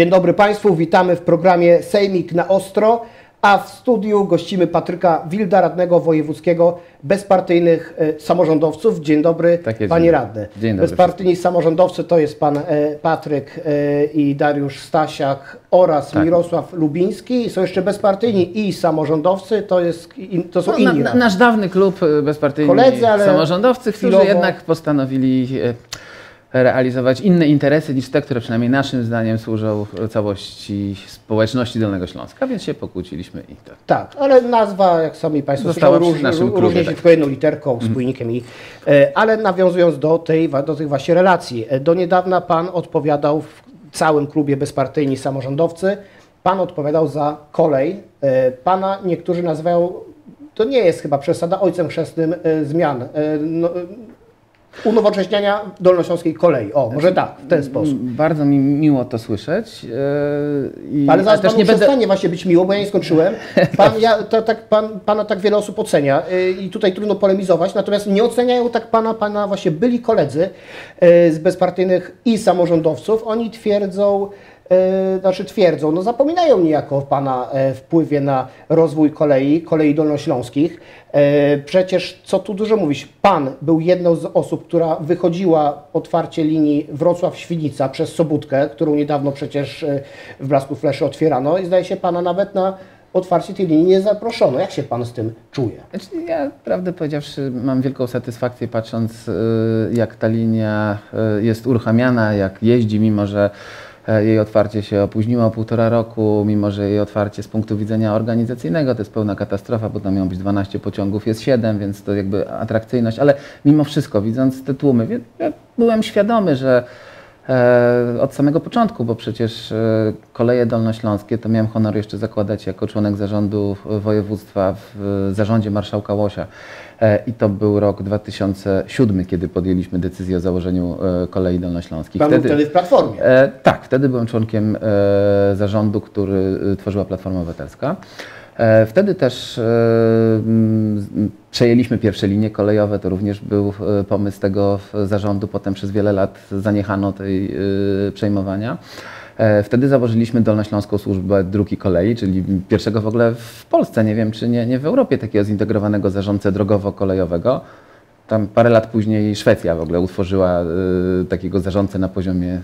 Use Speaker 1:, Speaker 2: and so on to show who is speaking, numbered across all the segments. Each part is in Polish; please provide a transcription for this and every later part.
Speaker 1: Dzień dobry Państwu, witamy w programie Sejmik na Ostro, a w studiu gościmy Patryka Wilda, radnego wojewódzkiego bezpartyjnych e, samorządowców. Dzień dobry
Speaker 2: Tak jest,
Speaker 1: Panie
Speaker 2: dzień-
Speaker 1: Radny.
Speaker 2: dzień dobry
Speaker 1: Bezpartyjni samorządowcy to jest Pan e, Patryk e, i Dariusz Stasiak oraz
Speaker 2: Tak.
Speaker 1: Mirosław Lubiński. I Są jeszcze bezpartyjni i samorządowcy, to, jest, i- to są
Speaker 2: No,
Speaker 1: inni
Speaker 2: na, nasz dawny klub y, bezpartyjni
Speaker 1: Koledzy, ale
Speaker 2: samorządowcy, którzy
Speaker 1: chwilowo-
Speaker 2: jednak postanowili e, realizować inne interesy niż te, które przynajmniej naszym zdaniem służą całości społeczności Dolnego Śląska, więc się pokłóciliśmy i to.
Speaker 1: Tak, ale nazwa, jak sami Państwo
Speaker 2: Została
Speaker 1: słyszą,
Speaker 2: przy naszym klubie,
Speaker 1: różni się
Speaker 2: tak.
Speaker 1: tylko jedną literką, spójnikiem. I, e, ale nawiązując do, tej, do tych właśnie relacji, e, do niedawna Pan odpowiadał w całym klubie bezpartyjni samorządowcy, Pan odpowiadał za kolej. E, Pana niektórzy nazywają, to nie jest chyba przesada, ojcem chrzestnym zmian. No, unowocześniania dolnośląskiej kolei. O, może tak, w ten sposób.
Speaker 2: Bardzo mi miło to słyszeć. I,
Speaker 1: Ale zaraz
Speaker 2: też
Speaker 1: panu
Speaker 2: nie będę,
Speaker 1: przestanie właśnie być miło, bo ja nie skończyłem. Pan, ja, to, tak, pan, pana tak wiele osób ocenia y, i tutaj trudno polemizować, natomiast nie oceniają tak pana, pana właśnie byli koledzy y, z bezpartyjnych i samorządowców. Oni twierdzą, znaczy twierdzą, no zapominają niejako o pana e, wpływie na rozwój kolei, kolei dolnośląskich. E, Przecież, co tu dużo mówić, pan był jedną z osób, która wychodziła otwarcie linii Wrocław-Świnica przez Sobótkę, którą niedawno przecież e, w Blasku Fleszy otwierano i zdaje się pana nawet na otwarcie tej linii nie zaproszono. Jak się pan z tym czuje?
Speaker 2: Znaczy, ja, prawdę powiedziawszy, mam wielką satysfakcję patrząc, jak ta linia jest uruchamiana, jak jeździ, mimo że e, jej otwarcie się opóźniło o półtora roku, mimo że jej otwarcie z punktu widzenia organizacyjnego to jest pełna katastrofa, bo tam miało być 12 pociągów, jest 7, więc to jakby atrakcyjność, ale mimo wszystko, widząc te tłumy, ja byłem świadomy, że E, od samego początku, bo przecież e, koleje dolnośląskie to miałem honor jeszcze zakładać jako członek zarządu województwa w e, zarządzie marszałka Łosia. E, I to był rok 2007, kiedy podjęliśmy decyzję o założeniu e, kolei dolnośląskich.
Speaker 1: Pan był wtedy w Platformie.
Speaker 2: E, tak, wtedy byłem członkiem zarządu, który tworzyła Platforma Obywatelska. Wtedy też przejęliśmy pierwsze linie kolejowe, to również był pomysł tego zarządu, potem przez wiele lat zaniechano tej przejmowania. E, Wtedy założyliśmy Dolnośląską Służbę Dróg i Kolei, czyli pierwszego w ogóle w Polsce, nie wiem czy nie, nie w Europie, takiego zintegrowanego zarządcę drogowo-kolejowego. Tam parę lat później Szwecja w ogóle utworzyła y, takiego zarządcę na poziomie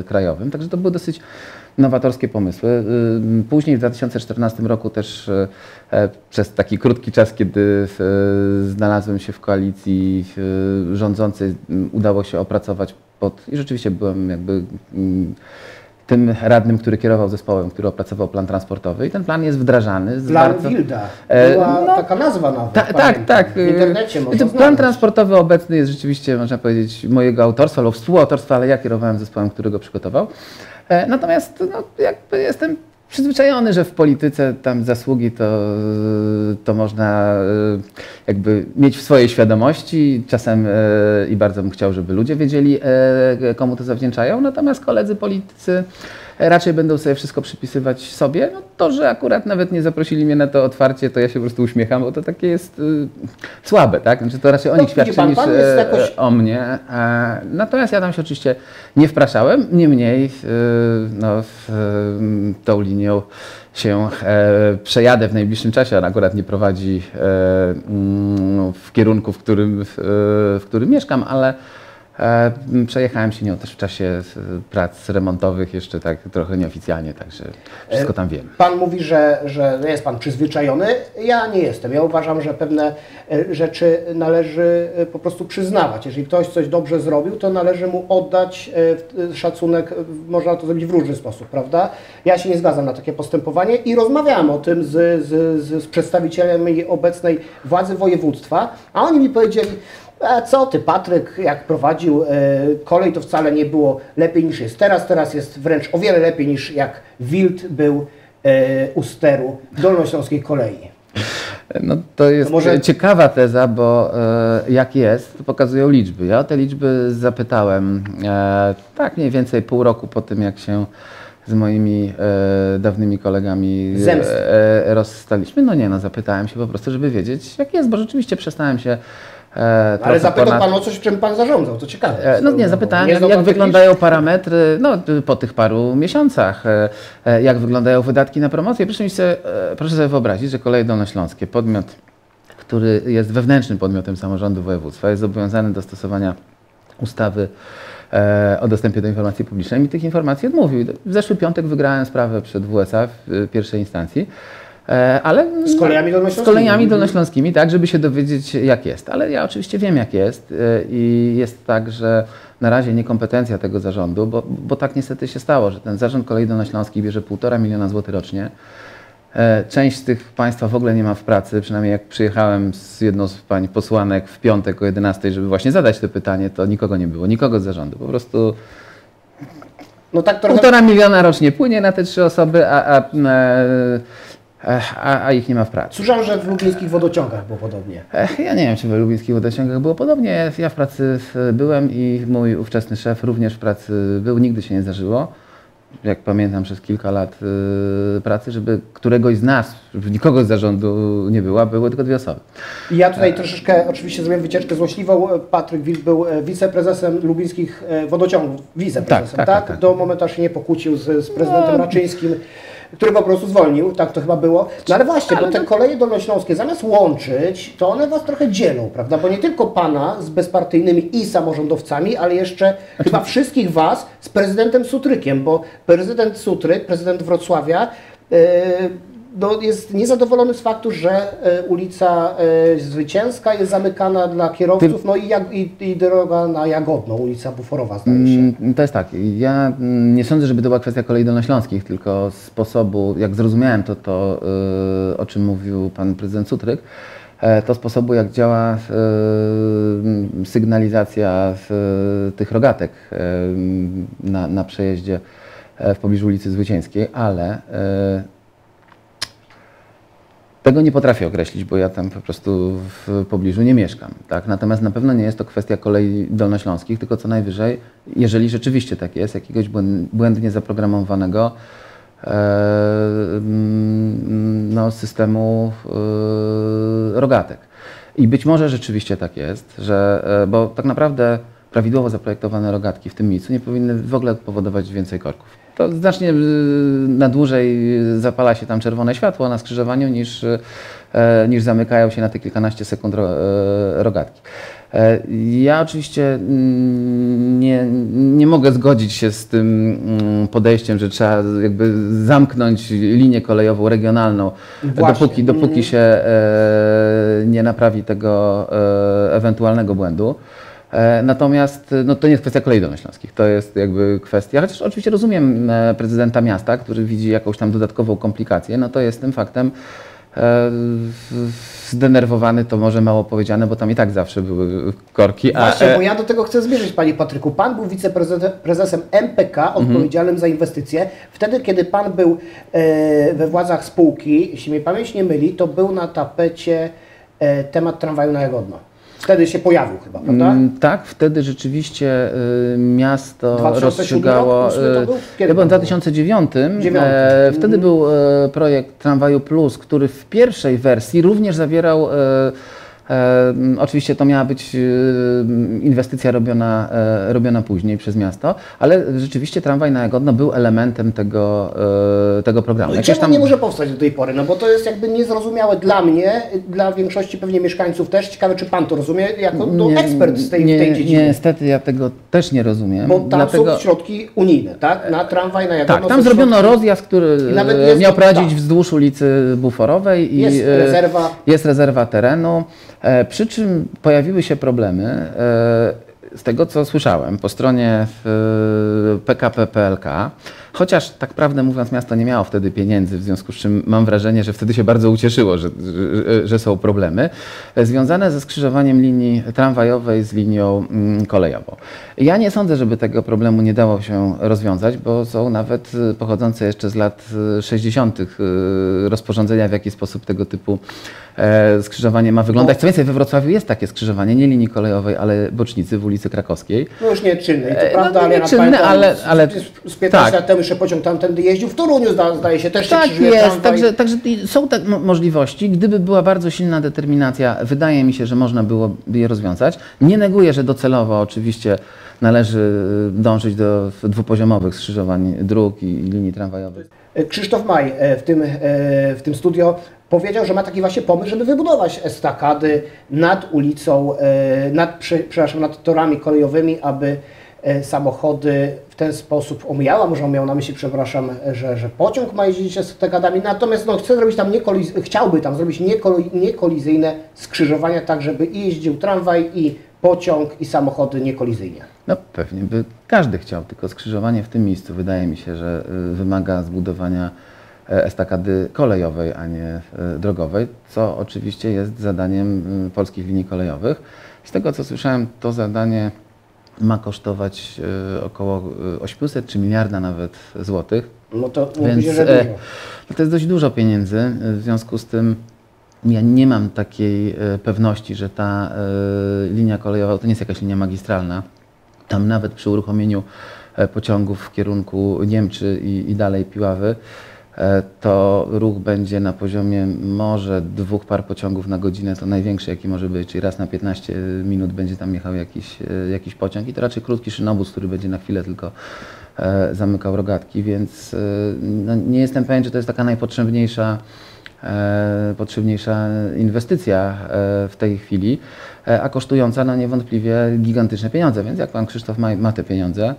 Speaker 2: y, krajowym. Także to były dosyć nowatorskie pomysły. Y, później w 2014 roku też przez taki krótki czas, kiedy znalazłem się w koalicji rządzącej, udało się opracować pod... I rzeczywiście byłem jakby... tym radnym, który kierował zespołem, który opracował plan transportowy i ten plan jest wdrażany. z
Speaker 1: Plan
Speaker 2: bardzo-
Speaker 1: Wilda.
Speaker 2: E,
Speaker 1: Była
Speaker 2: no,
Speaker 1: taka nazwa nawet.
Speaker 2: tak, tak, tak.
Speaker 1: W internecie
Speaker 2: Yy,
Speaker 1: można
Speaker 2: Plan
Speaker 1: znaleźć.
Speaker 2: transportowy obecny jest rzeczywiście, można powiedzieć, mojego autorstwa albo współautorstwa, ale ja kierowałem zespołem, który go przygotował. E, Natomiast no, jakby jestem przyzwyczajony, że w polityce tam zasługi to, to można e, jakby mieć w swojej świadomości. Czasem e, i bardzo bym chciał, żeby ludzie wiedzieli, e, komu to zawdzięczają. Natomiast koledzy politycy raczej będą sobie wszystko przypisywać sobie. No to, że akurat nawet nie zaprosili mnie na to otwarcie, to ja się po prostu uśmiecham, bo to takie jest y, słabe, tak? Znaczy to raczej o
Speaker 1: No,
Speaker 2: nich świadczy
Speaker 1: pan,
Speaker 2: niż
Speaker 1: pan
Speaker 2: e,
Speaker 1: jakoś-
Speaker 2: o mnie. E, natomiast ja tam się oczywiście nie wpraszałem. Niemniej y, no, y, tą linią się e, przejadę w najbliższym czasie. Ona akurat nie prowadzi e, mm, w kierunku, w którym, w, w którym mieszkam, ale przejechałem się nią też w czasie e, prac remontowych, jeszcze tak trochę nieoficjalnie, także wszystko tam wiem.
Speaker 1: Pan mówi, że, że jest Pan przyzwyczajony. Ja nie jestem. Ja uważam, że pewne e, rzeczy należy e, po prostu przyznawać. Jeżeli ktoś coś dobrze zrobił, to należy mu oddać e, e, szacunek. E, Można to zrobić w różny sposób, prawda? Ja się nie zgadzam na takie postępowanie i rozmawiałem o tym z, z, z, przedstawicielami obecnej władzy województwa, a oni mi powiedzieli, a co ty, Patryk, jak prowadził e, kolej, to wcale nie było lepiej niż jest teraz. Teraz jest wręcz o wiele lepiej niż jak Wild był e, u steru Dolnośląskiej kolei.
Speaker 2: No to jest
Speaker 1: To może-
Speaker 2: ciekawa teza, bo e, jak jest, to pokazują liczby. Ja o te liczby zapytałem e, tak mniej więcej pół roku po tym, jak się z moimi e, dawnymi kolegami e, rozstaliśmy. No nie, no zapytałem się po prostu, żeby wiedzieć, jak jest, bo rzeczywiście przestałem się E,
Speaker 1: Ale zapytał
Speaker 2: ponad-
Speaker 1: pan o coś, czym pan zarządzał, to ciekawe.
Speaker 2: E, No nie, zapytałem,
Speaker 1: Nie
Speaker 2: jak, wyglądają parametry no, po tych paru miesiącach, e, e, jak wyglądają wydatki na promocję. Proszę, mi sobie, proszę sobie wyobrazić, że Koleje Dolnośląskie, podmiot, który jest wewnętrznym podmiotem samorządu województwa, jest zobowiązany do stosowania ustawy e, o dostępie do informacji publicznej mi tych informacji odmówił. W zeszły piątek wygrałem sprawę przed WSA w e, pierwszej instancji. E, Ale
Speaker 1: Z kolejami
Speaker 2: z
Speaker 1: dolnośląskimi.
Speaker 2: kolejami dolnośląskimi, tak, żeby się dowiedzieć jak jest. Ale ja oczywiście wiem jak jest e, i jest tak, że na razie niekompetencja tego zarządu, bo, bo tak niestety się stało, że ten zarząd kolei dolnośląskich bierze 1,5 miliona złotych rocznie. E, Część z tych Państwa w ogóle nie ma w pracy, przynajmniej jak przyjechałem z jedną z Pań posłanek w piątek o 11, żeby właśnie zadać to pytanie, to nikogo nie było, nikogo z zarządu. Po prostu
Speaker 1: No tak trochę
Speaker 2: półtora miliona rocznie płynie na te trzy osoby, a, a, a, a ich nie ma w pracy.
Speaker 1: Słyszałem, że w lublińskich wodociągach było podobnie.
Speaker 2: Ja nie wiem, czy w lubińskich wodociągach było podobnie. Ja w pracy byłem i mój ówczesny szef również w pracy był. Nigdy się nie zdarzyło, jak pamiętam przez kilka lat e, pracy, żeby któregoś z nas, żeby nikogo z zarządu nie było, były tylko dwie osoby.
Speaker 1: I ja tutaj troszeczkę oczywiście zrobiłem wycieczkę złośliwą. Patryk Wilk był e, wiceprezesem lublińskich e, wodociągów. Wiceprezesem,
Speaker 2: Tak,
Speaker 1: tak?
Speaker 2: tak, tak, tak.
Speaker 1: Do momentu aż się nie pokłócił z, z prezydentem
Speaker 2: No.
Speaker 1: Raczyńskim, który po prostu zwolnił. Tak to chyba było. No ale właśnie, bo te koleje dolnośląskie zamiast łączyć, to one was trochę dzielą, prawda? Bo nie tylko pana z bezpartyjnymi i samorządowcami, ale jeszcze chyba wszystkich was z prezydentem Sutrykiem, bo prezydent Sutryk, prezydent Wrocławia, e, no, jest niezadowolony z faktu, że e, ulica e, Zwycięska jest zamykana dla kierowców, no i, jak, i, i droga na Jagodną, ulica Buforowa zdaje się.
Speaker 2: Mm, To jest tak, ja mm, nie sądzę, żeby to była kwestia kolei dolnośląskich, tylko sposobu, jak zrozumiałem to, to y, o czym mówił pan prezydent Sutryk, e, to sposobu, jak działa sygnalizacja tych rogatek na, na przejeździe e, w pobliżu ulicy Zwycięskiej, ale tego nie potrafię określić, bo ja tam po prostu w pobliżu nie mieszkam. Tak? Natomiast na pewno nie jest to kwestia kolei dolnośląskich, tylko co najwyżej, jeżeli rzeczywiście tak jest, jakiegoś błęd- błędnie zaprogramowanego e, mm, no, systemu e, rogatek. I być może rzeczywiście tak jest, że, e, bo tak naprawdę prawidłowo zaprojektowane rogatki w tym miejscu nie powinny w ogóle powodować więcej korków. To znacznie y, na dłużej zapala się tam czerwone światło na skrzyżowaniu niż, y, e, niż zamykają się na te kilkanaście sekund e, rogatki. E, Ja oczywiście mm, nie, nie mogę zgodzić się z tym mm, podejściem, że trzeba jakby zamknąć linię kolejową regionalną,
Speaker 1: Właśnie.
Speaker 2: dopóki, dopóki się e, nie naprawi tego ewentualnego błędu. E, Natomiast no, to nie jest kwestia kolei dolnośląskich, to jest jakby kwestia, chociaż oczywiście rozumiem e, prezydenta miasta, który widzi jakąś tam dodatkową komplikację, no to jest tym faktem e, zdenerwowany, to może mało powiedziane, bo tam i tak zawsze były korki. A,
Speaker 1: Właśnie,
Speaker 2: e,
Speaker 1: bo ja do tego chcę zmierzyć, Panie Patryku. Pan był wiceprezesem MPK, odpowiedzialnym za inwestycje. Wtedy, kiedy Pan był e, we władzach spółki, jeśli mnie pamięć nie myli, to był na tapecie e, temat tramwaju na Jagodno. Wtedy się pojawił chyba, prawda?
Speaker 2: Mm, Tak, wtedy rzeczywiście y, miasto
Speaker 1: 2007
Speaker 2: rozstrzygało.
Speaker 1: rok? To
Speaker 2: y,
Speaker 1: był? Kiedy
Speaker 2: Ja byłem w
Speaker 1: pan był?
Speaker 2: 2009.
Speaker 1: Dziewiąty.
Speaker 2: E, wtedy był e, projekt Tramwaju Plus, który w pierwszej wersji również zawierał. E, oczywiście to miała być inwestycja robiona, e, robiona później przez miasto, ale rzeczywiście tramwaj na Jagodno był elementem tego, e, tego programu.
Speaker 1: No i czemu nie może powstać do tej pory? No bo to jest jakby niezrozumiałe dla mnie, dla większości pewnie mieszkańców też. Ciekawe, czy Pan to rozumie jako no,
Speaker 2: Nie-
Speaker 1: ekspert z tej,
Speaker 2: nie,
Speaker 1: w tej dziedzinie.
Speaker 2: Niestety ja tego też nie rozumiem.
Speaker 1: Bo tam
Speaker 2: dlatego...
Speaker 1: są środki unijne, tak? Na tramwaj, na Jagodno
Speaker 2: Tak, tam zrobiono
Speaker 1: środki-
Speaker 2: rozjazd, który miał prowadzić
Speaker 1: tak.
Speaker 2: wzdłuż ulicy Buforowej i
Speaker 1: Jest
Speaker 2: e,
Speaker 1: rezerwa.
Speaker 2: jest rezerwa terenu. E, Przy czym pojawiły się problemy. e, Z tego co słyszałem po stronie w PKP PLK, chociaż tak prawdę mówiąc miasto nie miało wtedy pieniędzy, w związku z czym mam wrażenie, że wtedy się bardzo ucieszyło, że, że, że są problemy, e, związane ze skrzyżowaniem linii tramwajowej z linią mm, kolejową. Ja nie sądzę, żeby tego problemu nie dało się rozwiązać, bo są nawet e, pochodzące jeszcze z lat e, 60. e, rozporządzenia, w jaki sposób tego typu e, skrzyżowanie ma wyglądać. Co więcej, we Wrocławiu jest takie skrzyżowanie, nie linii kolejowej, ale bocznicy w ulicy Krakowskiej.
Speaker 1: No już nie czynny, i to
Speaker 2: E,
Speaker 1: prawda,
Speaker 2: no,
Speaker 1: ale
Speaker 2: nie
Speaker 1: ja
Speaker 2: czynny,
Speaker 1: pamiętam,
Speaker 2: ale- ale-
Speaker 1: z 15
Speaker 2: tak.
Speaker 1: lat temu jeszcze pociąg tamtędy jeździł. W Toruniu zda, zdaje się też się
Speaker 2: Tak
Speaker 1: krzyżuje
Speaker 2: jest,
Speaker 1: tramwaj.
Speaker 2: także, także są tak mo- możliwości. Gdyby była bardzo silna determinacja, wydaje mi się, że można byłoby je rozwiązać. Nie neguję, że docelowo oczywiście należy y, dążyć do dwupoziomowych skrzyżowań dróg i, linii tramwajowych.
Speaker 1: Krzysztof Maj e, w tym, e, w tym studio powiedział, że ma taki właśnie pomysł, żeby wybudować estakady nad ulicą, e, nad, prze- przepraszam, nad torami kolejowymi, aby e, samochody w ten sposób omijały. Może on miał na myśli, przepraszam, że, że pociąg ma jeździć estakadami, natomiast no, chce zrobić tam niekoliz- chciałby tam zrobić niekoli- niekolizyjne skrzyżowania, tak żeby i jeździł tramwaj, i pociąg, i samochody niekolizyjnie.
Speaker 2: No pewnie by każdy chciał, tylko skrzyżowanie w tym miejscu wydaje mi się, że y, wymaga zbudowania e, estakady kolejowej, a nie e, drogowej, co oczywiście jest zadaniem y, polskich linii kolejowych. Z tego co słyszałem, to zadanie ma kosztować y, około y, 800 czy miliarda nawet złotych.
Speaker 1: No to
Speaker 2: Więc
Speaker 1: się, że
Speaker 2: e,
Speaker 1: dużo.
Speaker 2: no to jest dość dużo pieniędzy. e, W związku z tym ja nie mam takiej e, pewności, że ta e, linia kolejowa to nie jest jakaś linia magistralna. Tam nawet przy uruchomieniu e, pociągów w kierunku Niemczy i, i dalej Piławy, e, to ruch będzie na poziomie może dwóch par pociągów na godzinę, to największy jaki może być, czyli raz na 15 minut będzie tam jechał jakiś, e, jakiś pociąg i to raczej krótki szynobus, który będzie na chwilę tylko e, zamykał rogatki, więc e, no, nie jestem pewien, czy to jest taka najpotrzebniejsza e, potrzebniejsza inwestycja e, w tej chwili, e, a kosztująca no niewątpliwie gigantyczne pieniądze, więc jak pan Krzysztof ma, ma te pieniądze,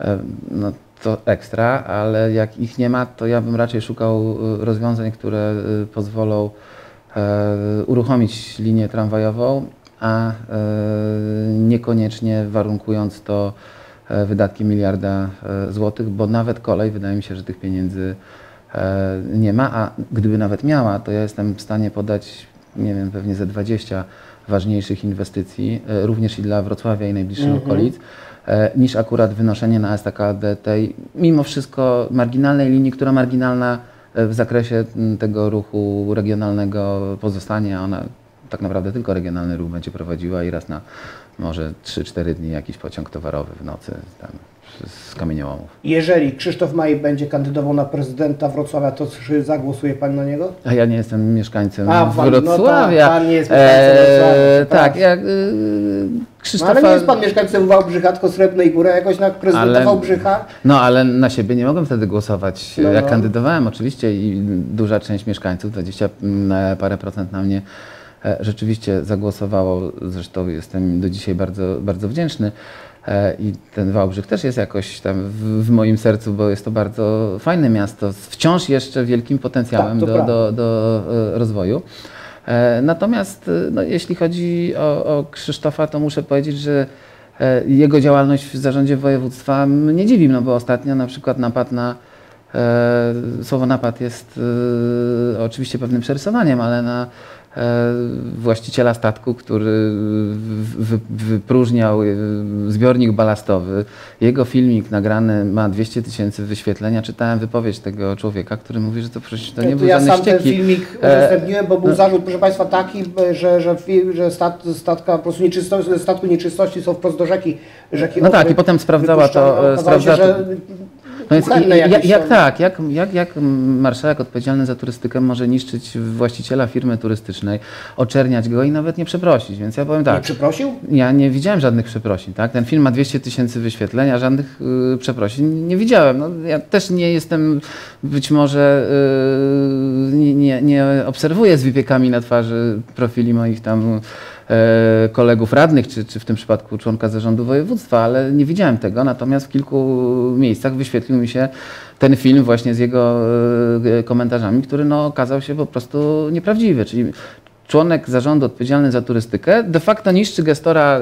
Speaker 2: e, no to ekstra, ale jak ich nie ma, to ja bym raczej szukał e, rozwiązań, które e, pozwolą e, uruchomić linię tramwajową, a e, niekoniecznie warunkując to e, wydatkiem miliarda złotych, bo nawet kolej, wydaje mi się, że tych pieniędzy nie ma, a gdyby nawet miała, to ja jestem w stanie podać, nie wiem, pewnie ze 20 ważniejszych inwestycji, również i dla Wrocławia i najbliższych okolic, e, niż akurat wynoszenie na estakadę tej, mimo wszystko marginalnej linii, która marginalna e, w zakresie tego ruchu regionalnego pozostanie, ona tak naprawdę tylko regionalny ruch będzie prowadziła i raz na może 3-4 dni jakiś pociąg towarowy w nocy tam z kamieniołomów.
Speaker 1: Jeżeli Krzysztof Maj będzie kandydował na prezydenta Wrocławia, to czy zagłosuje Pan na niego?
Speaker 2: A ja nie jestem mieszkańcem
Speaker 1: A, pan- no
Speaker 2: Wrocławia.
Speaker 1: tak, pan nie jest mieszkańcem Wrocławia,
Speaker 2: tak,
Speaker 1: przepraszam.
Speaker 2: jak y,
Speaker 1: No,
Speaker 2: Krzysztofa...
Speaker 1: ale nie jest Pan mieszkańcem Wałbrzycha, tylko Srebrnej Góry, jakoś na prezydenta
Speaker 2: Ale-
Speaker 1: Wałbrzycha.
Speaker 2: No, ale na siebie nie mogłem wtedy głosować.
Speaker 1: No,
Speaker 2: jak
Speaker 1: no.
Speaker 2: kandydowałem oczywiście i duża część mieszkańców, 20 mm, parę procent na mnie e, rzeczywiście zagłosowało. Zresztą jestem do dzisiaj bardzo, bardzo wdzięczny. E, I ten Wałbrzych też jest jakoś tam w, moim sercu, bo jest to bardzo fajne miasto z wciąż jeszcze wielkim potencjałem
Speaker 1: Tak,
Speaker 2: do, do, do e, rozwoju. E, Natomiast e, no, jeśli chodzi o, o Krzysztofa, to muszę powiedzieć, że e, jego działalność w zarządzie województwa mnie dziwi, no bo ostatnio na przykład napad na słowo napad jest oczywiście pewnym przerysowaniem, ale na właściciela statku, który wypróżniał e, zbiornik balastowy. Jego filmik nagrany ma 200 tysięcy wyświetlenia. Czytałem wypowiedź tego człowieka, który mówi, że to przecież to nie
Speaker 1: to
Speaker 2: były
Speaker 1: ja
Speaker 2: żadne
Speaker 1: sam ten filmik
Speaker 2: E,
Speaker 1: udostępniłem, bo był
Speaker 2: no.
Speaker 1: zarzut, proszę Państwa, taki, że, że, że stat, statka, po prostu nieczystości, statku nieczystości są wprost do rzeki. rzeki
Speaker 2: No tak, i potem sprawdzała to, e,
Speaker 1: Okazało się,
Speaker 2: sprawdzała
Speaker 1: że
Speaker 2: No więc
Speaker 1: kuchenne
Speaker 2: jak, jak tak, jak, jak, jak marszałek odpowiedzialny za turystykę może niszczyć właściciela firmy turystycznej, oczerniać go i nawet nie przeprosić, więc ja powiem
Speaker 1: Nie
Speaker 2: tak.
Speaker 1: przeprosił?
Speaker 2: Ja nie widziałem żadnych przeprosin, tak? Ten film ma 200 tysięcy wyświetleń, a żadnych y, przeprosin nie widziałem. No, ja też nie jestem, być może y, nie, nie, nie obserwuję z wypiekami na twarzy profili moich tam kolegów radnych, czy, czy w tym przypadku członka zarządu województwa, ale nie widziałem tego. Natomiast w kilku miejscach wyświetlił mi się ten film właśnie z jego e, komentarzami, który no, okazał się po prostu nieprawdziwy. Czyli członek zarządu odpowiedzialny za turystykę de facto niszczy gestora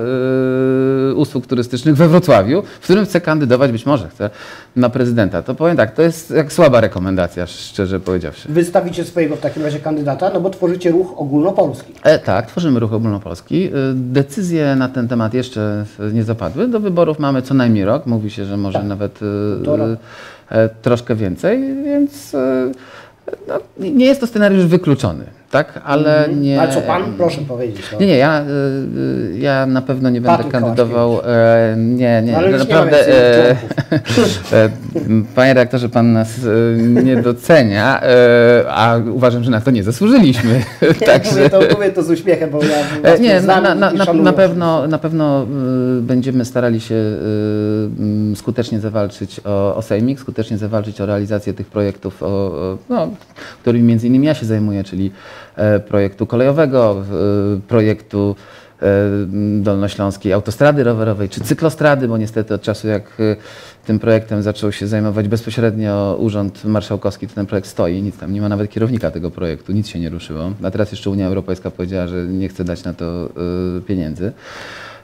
Speaker 2: y, usług turystycznych we Wrocławiu, w którym chce kandydować, być może chce, na prezydenta. To powiem tak, to jest jak słaba rekomendacja, szczerze powiedziawszy.
Speaker 1: Wystawicie swojego w takim razie kandydata, no bo tworzycie ruch ogólnopolski.
Speaker 2: E, tak, tworzymy ruch ogólnopolski. Y, Decyzje na ten temat jeszcze nie zapadły. Do wyborów mamy co najmniej rok. Mówi się, że może
Speaker 1: Tak,
Speaker 2: nawet y, y, e, troszkę więcej, więc no, nie jest to scenariusz wykluczony. Tak, ale
Speaker 1: Mhm.
Speaker 2: nie...
Speaker 1: A co pan? Proszę powiedzieć. No.
Speaker 2: Nie, nie, ja, y, y, ja na pewno nie będę kandydował. E, nie, nie,
Speaker 1: Ale nie
Speaker 2: naprawdę.
Speaker 1: więcej
Speaker 2: E, e, panie redaktorze, pan nas e, nie docenia, a uważam, że na to nie zasłużyliśmy.
Speaker 1: Tak, mówię, to, mówię to z uśmiechem, bo ja
Speaker 2: Nie, na, na, na, na pewno, na pewno będziemy starali się mm, skutecznie zawalczyć o, o Sejmik, skutecznie zawalczyć o realizację tych projektów, o, no, którymi między innymi ja się zajmuję, czyli projektu kolejowego, y, projektu e, dolnośląskiej autostrady rowerowej czy cyklostrady, bo niestety od czasu jak tym projektem zaczął się zajmować bezpośrednio Urząd Marszałkowski, to ten projekt stoi, nic tam nie ma nawet kierownika tego projektu, nic się nie ruszyło. A teraz jeszcze Unia Europejska powiedziała, że nie chce dać na to pieniędzy.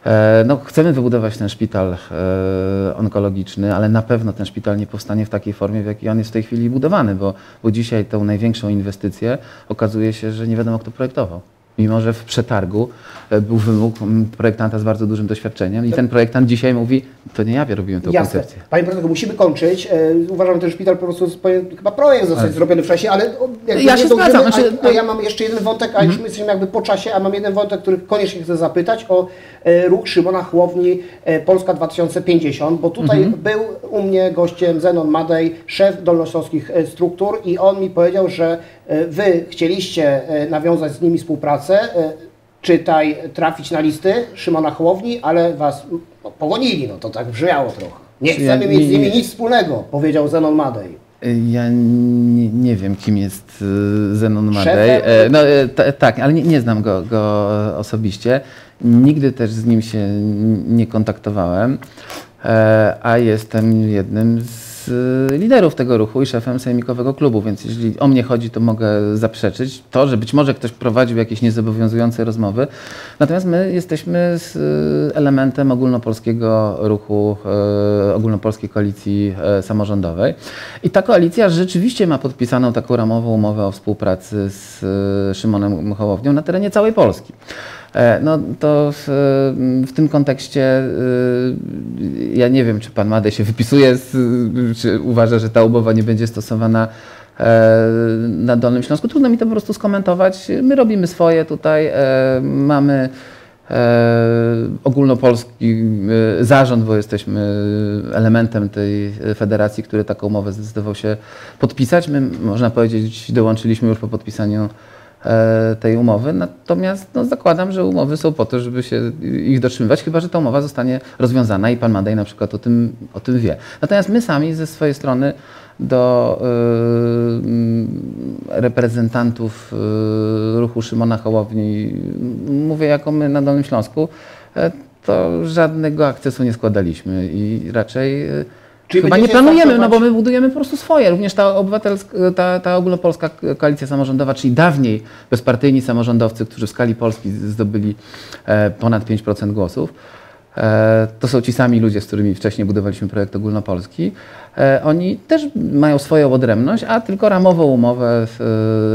Speaker 2: E, No, chcemy wybudować ten szpital e, onkologiczny, ale na pewno ten szpital nie powstanie w takiej formie, w jakiej on jest w tej chwili budowany, bo, bo dzisiaj tą największą inwestycję okazuje się, że nie wiadomo kto projektował. Mimo, że w przetargu e, był wymóg projektanta z bardzo dużym doświadczeniem i ten projektant dzisiaj mówi, to nie ja robiłem tę
Speaker 1: Jasne.
Speaker 2: koncepcję.
Speaker 1: Panie profesorze, musimy kończyć. E, uważam, że ten szpital po prostu powinien chyba projekt zostać
Speaker 2: Ale-
Speaker 1: zrobiony wcześniej, ale o, jakby
Speaker 2: Ja
Speaker 1: nie
Speaker 2: się zgadzam, znaczy-
Speaker 1: a, a ja mam jeszcze jeden wątek, a już my jesteśmy jakby po czasie, a mam jeden wątek, który koniecznie chcę zapytać o e, ruch Szymona Chłowni Polska 2050, bo tutaj był u mnie gościem Zenon Madej, szef dolnośląskich struktur i on mi powiedział, że wy chcieliście e, nawiązać z nimi współpracę, e, czytaj, trafić na listy Szymona Hołowni, ale was no, pogonili, no to tak brzmiało trochę. Nie
Speaker 2: Czy ja
Speaker 1: chcemy mieć
Speaker 2: nie-
Speaker 1: z nimi nic wspólnego, powiedział Zenon Madej.
Speaker 2: Ja nie, nie wiem, kim jest Zenon Madej. E, No, e, ta- tak, ale nie, nie znam go, go osobiście. Nigdy też z nim się nie kontaktowałem, e, a jestem jednym z liderów tego ruchu i szefem sejmikowego klubu, więc jeśli o mnie chodzi, to mogę zaprzeczyć to, że być może ktoś prowadził jakieś niezobowiązujące rozmowy. Natomiast my jesteśmy z y, elementem ogólnopolskiego ruchu, e, ogólnopolskiej koalicji samorządowej. I ta koalicja rzeczywiście ma podpisaną taką ramową umowę o współpracy z Szymonem Hołownią na terenie całej Polski. E, No to w, w tym kontekście y, ja nie wiem, czy pan Madej się wypisuje, czy uważa, że ta umowa nie będzie stosowana e, na Dolnym Śląsku. Trudno mi to po prostu skomentować. My robimy swoje tutaj, e, mamy ogólnopolski zarząd, bo jesteśmy elementem tej federacji, który taką umowę zdecydował się podpisać. My, można powiedzieć, dołączyliśmy już po podpisaniu tej umowy, natomiast no, zakładam, że umowy są po to, żeby się ich dotrzymywać, chyba że ta umowa zostanie rozwiązana i pan Madej na przykład o tym, o tym wie. Natomiast my sami ze swojej strony do y, reprezentantów y, ruchu Szymona Hołowni, mówię jako my na Dolnym Śląsku, e, to żadnego akcesu nie składaliśmy i raczej
Speaker 1: Czyli
Speaker 2: chyba nie planujemy, no bo my budujemy po prostu swoje. Również ta obywatelska, ta, ta ogólnopolska koalicja samorządowa, czyli dawniej bezpartyjni samorządowcy, którzy w skali Polski zdobyli e, ponad 5% głosów, e, to są ci sami ludzie, z którymi wcześniej budowaliśmy projekt ogólnopolski. E, Oni też mają swoją odrębność, a tylko ramową umowę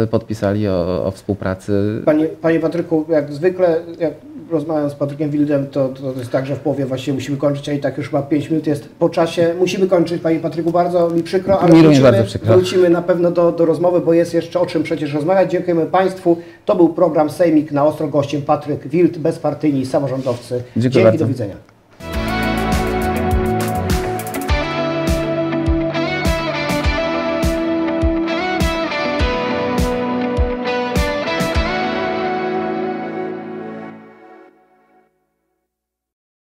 Speaker 2: e, podpisali o, o współpracy.
Speaker 1: Panie, panie Patryku, jak zwykle, jak rozmawiam z Patrykiem Wildem, to, to jest tak, że w połowie właśnie musimy kończyć, a i tak już chyba 5 minut jest po czasie. Musimy kończyć, Panie Patryku, bardzo mi przykro, ale
Speaker 2: Mi
Speaker 1: wrócimy,
Speaker 2: bardzo przykro.
Speaker 1: wrócimy na pewno do, do rozmowy, bo jest jeszcze o czym przecież rozmawiać. Dziękujemy Państwu. To był program Sejmik na Ostro gościem Patryk Wild, bezpartyjni samorządowcy.
Speaker 2: Dziękuję
Speaker 1: Dzięki,
Speaker 2: bardzo.
Speaker 1: do widzenia.